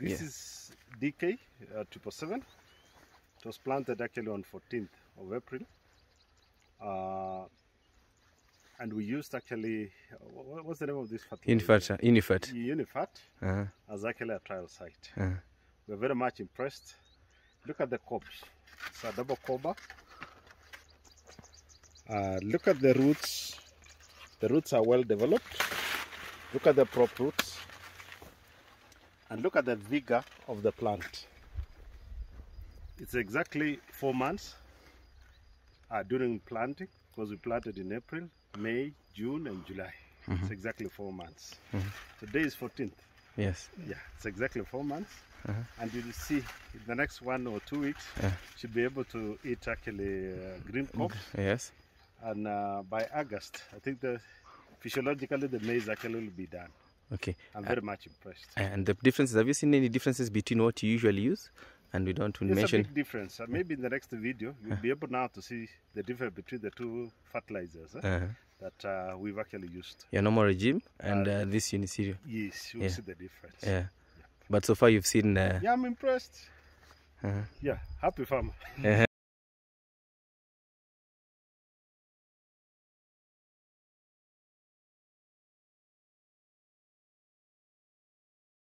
This Yeah. is DK uh, triple seven. It was planted actually on 14th of April. Uh, and we used actually, uh, what, what's the name of this fertilizer? Unifert. Unifert. Unifert Uh-huh. as actually a trial site. Uh-huh. We're very much impressed. Look at the cobs. It's a double cobber. Uh, look at the roots. The roots are well developed. Look at the prop roots. And look at the vigor of the plant. It's exactly four months uh, during planting because we planted in April, May, June, and July. It's exactly four months. Today is 14th. Yes. Yeah, it's exactly four months. Uh-huh. And you'll see in the next one or two weeks, Yeah. should be able to eat actually uh, green crops. Yes. And uh, by August, I think the physiologically the maize actually will be done. Okay. I'm very much impressed. And the differences, have you seen any differences between what you usually use and we don't There's a mention? big difference. Uh, maybe in the next video, you'll be able now to see the difference between the two fertilizers eh, Uh-huh. that uh, we've actually used. Your normal regime and uh, this unicereal. Yes, you'll Yeah. see the difference. Yeah. But so far you've seen. Uh, Yeah, I'm impressed. uh-huh. Yeah, happy farmer. Uh-huh.